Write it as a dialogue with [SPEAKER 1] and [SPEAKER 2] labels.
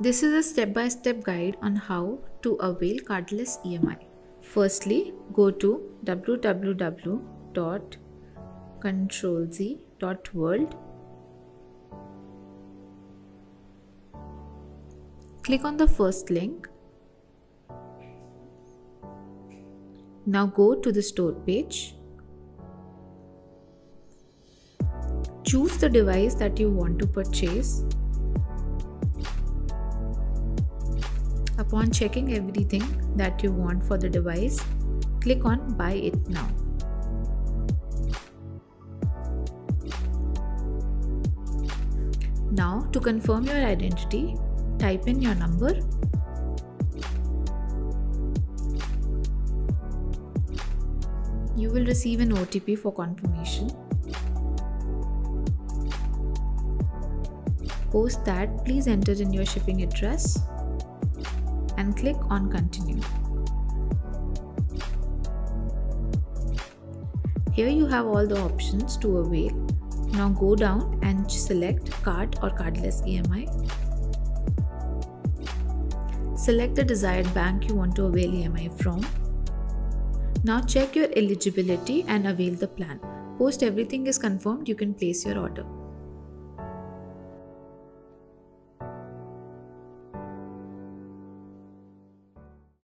[SPEAKER 1] This is a step by step guide on how to avail cardless EMI. Firstly, go to www.controlz.world. Click on the first link. Now go to the store page. Choose the device that you want to purchase. Upon checking everything that you want for the device, click on Buy It Now. Now, to confirm your identity, type in your number you will receive an OTP for confirmation. Post that, please enter in your shipping address and click on continue. Here you have all the options to avail. Now go down and select card or cardless EMI. Select the desired bank you want to avail EMI from. Now check your eligibility and avail the plan. Post everything is confirmed, you can place your order.